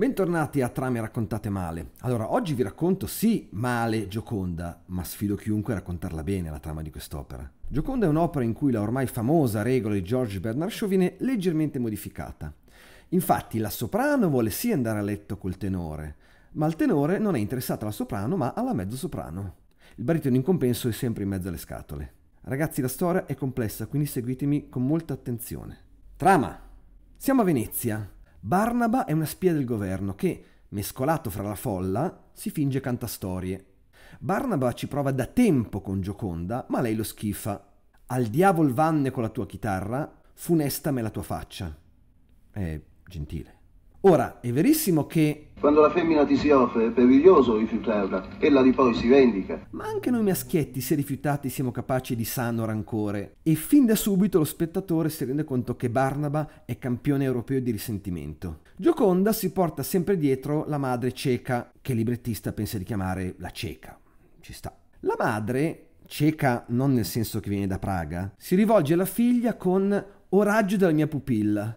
Bentornati a Trame raccontate male. Allora, oggi vi racconto sì male Gioconda, ma sfido chiunque a raccontarla bene la trama di quest'opera. Gioconda è un'opera in cui la ormai famosa regola di George Bernard Shaw viene leggermente modificata. Infatti la soprano vuole sì andare a letto col tenore, ma il tenore non è interessato alla soprano ma alla mezzo soprano. Il baritono in compenso è sempre in mezzo alle scatole. Ragazzi, la storia è complessa, quindi seguitemi con molta attenzione. Trama. Siamo a Venezia. Barnaba è una spia del governo che, mescolato fra la folla, si finge cantastorie. Barnaba ci prova da tempo con Gioconda, ma lei lo schifa. Al diavol vanne con la tua chitarra, funesta me la tua faccia. È gentile. Ora, è verissimo che... Quando la femmina ti si offre è periglioso rifiutarla, ella di poi si vendica. Ma anche noi maschietti, se rifiutati, siamo capaci di sano rancore. E fin da subito lo spettatore si rende conto che Barnaba è campione europeo di risentimento. Gioconda si porta sempre dietro la madre cieca, che il librettista pensa di chiamare la cieca. Ci sta. La madre, cieca non nel senso che viene da Praga, si rivolge alla figlia con o raggio della mia pupilla.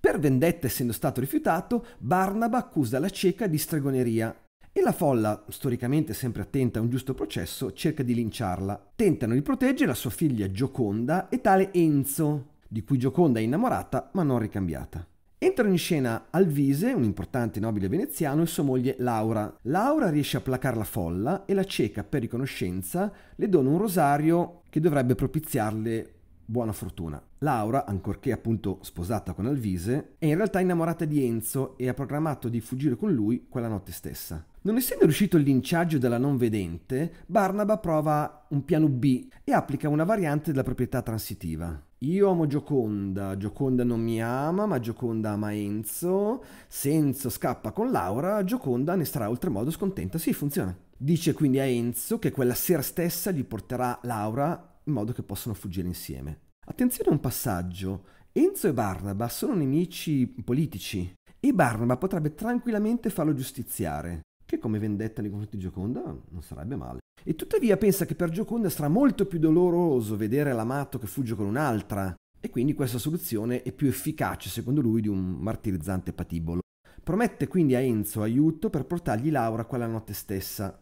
Per vendetta, essendo stato rifiutato, Barnaba accusa la cieca di stregoneria e la folla, storicamente sempre attenta a un giusto processo, cerca di linciarla. Tentano di proteggere la sua figlia Gioconda e tale Enzo, di cui Gioconda è innamorata ma non ricambiata. Entrano in scena Alvise, un importante nobile veneziano, e sua moglie Laura. Laura riesce a placare la folla e la cieca, per riconoscenza, le dona un rosario che dovrebbe propiziarle buona fortuna. Laura, ancorché appunto sposata con Alvise, è in realtà innamorata di Enzo e ha programmato di fuggire con lui quella notte stessa. Non essendo riuscito il linciaggio della non vedente, Barnaba prova un piano B e applica una variante della proprietà transitiva. Io amo Gioconda, Gioconda non mi ama, ma Gioconda ama Enzo. Se Enzo scappa con Laura, Gioconda ne starà oltremodo scontenta. Sì, funziona. Dice quindi a Enzo che quella sera stessa gli porterà Laura in modo che possano fuggire insieme. Attenzione a un passaggio. Enzo e Barnaba sono nemici politici e Barnaba potrebbe tranquillamente farlo giustiziare, che come vendetta nei confronti di Gioconda non sarebbe male. E tuttavia pensa che per Gioconda sarà molto più doloroso vedere l'amato che fugge con un'altra, e quindi questa soluzione è più efficace secondo lui di un martirizzante patibolo. Promette quindi a Enzo aiuto per portargli Laura quella notte stessa.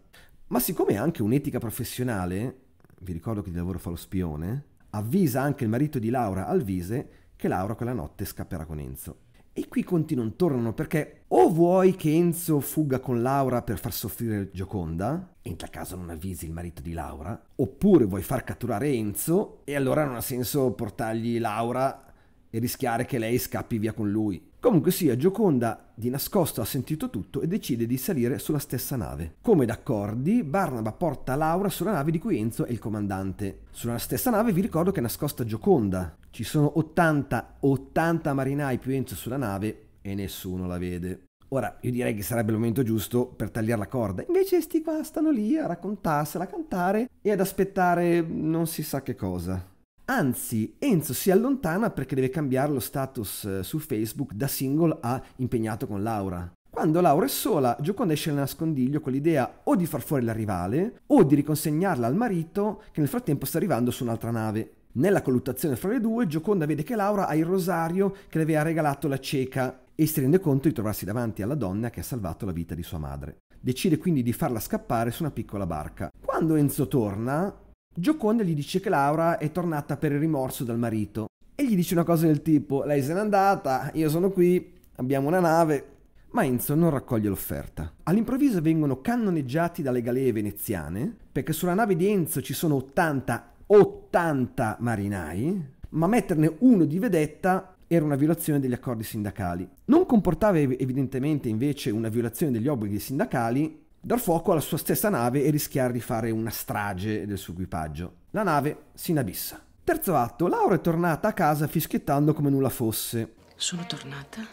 Ma siccome ha anche un'etica professionale, vi ricordo che di lavoro fa lo spione, avvisa anche il marito di Laura Alvise che Laura quella notte scapperà con Enzo. E qui conti non tornano perché o vuoi che Enzo fugga con Laura per far soffrire Gioconda, e in tal caso non avvisi il marito di Laura, oppure vuoi far catturare Enzo, e allora non ha senso portargli Laura e rischiare che lei scappi via con lui. Comunque sia, Gioconda di nascosto ha sentito tutto e decide di salire sulla stessa nave. Come d'accordi, Barnaba porta Laura sulla nave di cui Enzo è il comandante. Sulla stessa nave vi ricordo che è nascosta Gioconda. Ci sono 80, 80 marinai più Enzo sulla nave e nessuno la vede. Ora, io direi che sarebbe il momento giusto per tagliare la corda. Invece sti qua stanno lì a raccontarsela, a cantare e ad aspettare non si sa che cosa. Anzi, Enzo si allontana perché deve cambiare lo status eh, su Facebook da single a impegnato con Laura. Quando Laura è sola, Gioconda esce nel nascondiglio con l'idea o di far fuori la rivale o di riconsegnarla al marito che nel frattempo sta arrivando su un'altra nave. Nella colluttazione fra le due, Gioconda vede che Laura ha il rosario che le aveva regalato la cieca e si rende conto di trovarsi davanti alla donna che ha salvato la vita di sua madre. Decide quindi di farla scappare su una piccola barca. Quando Enzo torna, Gioconda gli dice che Laura è tornata per il rimorso dal marito e gli dice una cosa del tipo lei se n'è andata, io sono qui, abbiamo una nave. Ma Enzo non raccoglie l'offerta. All'improvviso vengono cannoneggiati dalle galee veneziane perché sulla nave di Enzo ci sono 80, 80 marinai, ma metterne uno di vedetta era una violazione degli accordi sindacali. Non comportava evidentemente invece una violazione degli obblighi sindacali dar fuoco alla sua stessa nave e rischiare di fare una strage del suo equipaggio. La nave si inabissa. Terzo atto, Laura è tornata a casa fischiettando come nulla fosse. Sono tornata?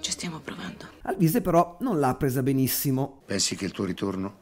Ci stiamo provando. Alvise però non l'ha presa benissimo. Pensi che il tuo ritorno,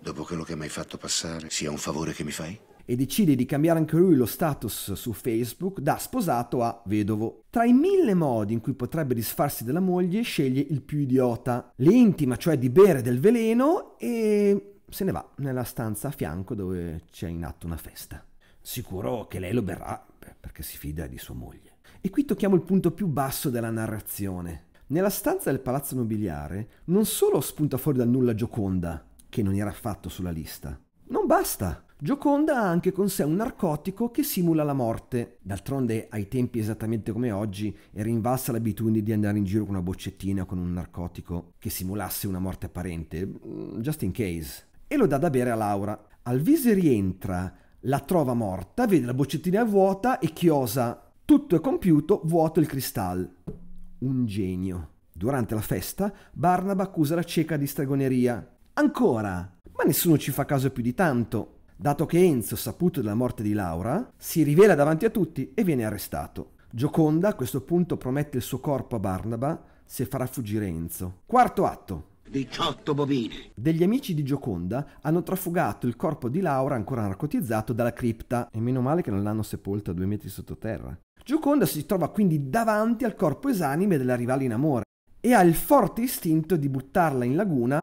dopo quello che mi hai fatto passare, sia un favore che mi fai? E decide di cambiare anche lui lo status su Facebook da sposato a vedovo. Tra i mille modi in cui potrebbe disfarsi della moglie, sceglie il più idiota. Le intima, cioè di bere del veleno e se ne va nella stanza a fianco dove c'è in atto una festa. Sicuro che lei lo berrà perché si fida di sua moglie. E qui tocchiamo il punto più basso della narrazione. Nella stanza del palazzo nobiliare non solo spunta fuori dal nulla Gioconda, che non era affatto sulla lista. Non basta. Gioconda ha anche con sé un narcotico che simula la morte. D'altronde, ai tempi esattamente come oggi, era invalsa l'abitudine di andare in giro con una boccettina con un narcotico che simulasse una morte apparente, mm, just in case. E lo dà da bere a Laura. Alvise rientra, la trova morta, vede la boccettina vuota e chiosa. Tutto è compiuto, vuoto il cristal. Un genio. Durante la festa, Barnaba accusa la cieca di stregoneria. Ancora! Ma nessuno ci fa caso più di tanto. Dato che Enzo, saputo della morte di Laura, si rivela davanti a tutti e viene arrestato. Gioconda a questo punto promette il suo corpo a Barnaba se farà fuggire Enzo. Quarto atto. 18 bovine. Degli amici di Gioconda hanno trafugato il corpo di Laura ancora narcotizzato dalla cripta e meno male che non l'hanno sepolta a due metri sottoterra. Gioconda si trova quindi davanti al corpo esanime della rivale in amore e ha il forte istinto di buttarla in laguna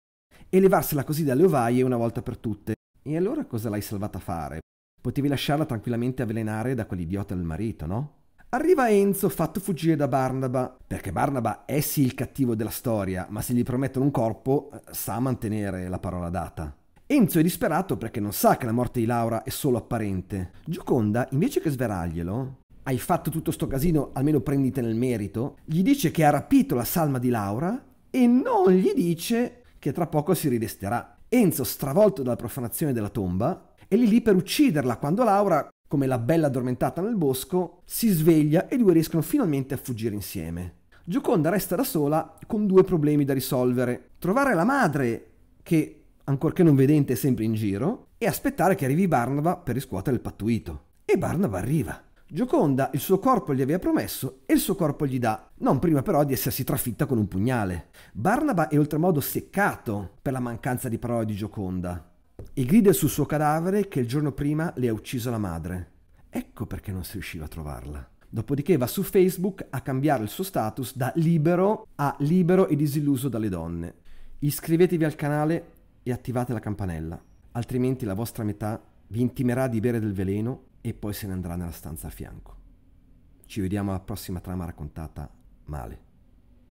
e levarsela così dalle ovaie una volta per tutte. E allora cosa l'hai salvata a fare? Potevi lasciarla tranquillamente avvelenare da quell'idiota del marito, no? Arriva Enzo fatto fuggire da Barnaba, perché Barnaba è sì il cattivo della storia, ma se gli promettono un corpo eh, sa mantenere la parola data. Enzo è disperato perché non sa che la morte di Laura è solo apparente. Gioconda, invece che sverarglielo, hai fatto tutto sto casino, almeno prendite nel merito, gli dice che ha rapito la salma di Laura e non gli dice che tra poco si ridesterà. Enzo, stravolto dalla profanazione della tomba, è lì lì per ucciderla quando Laura, come la bella addormentata nel bosco, si sveglia e i due riescono finalmente a fuggire insieme. Gioconda resta da sola con due problemi da risolvere. Trovare la madre, che ancorché non vedente è sempre in giro, e aspettare che arrivi Barnaba per riscuotere il pattuito. E Barnaba arriva. Gioconda il suo corpo gli aveva promesso e il suo corpo gli dà, non prima però di essersi trafitta con un pugnale. Barnaba è oltremodo seccato per la mancanza di parole di Gioconda e grida sul suo cadavere che il giorno prima le ha ucciso la madre. Ecco perché non si riusciva a trovarla. Dopodiché va su Facebook a cambiare il suo status da libero a libero e disilluso dalle donne. Iscrivetevi al canale e attivate la campanella, altrimenti la vostra metà vi intimerà di bere del veleno e poi se ne andrà nella stanza a fianco. Ci vediamo alla prossima trama raccontata male.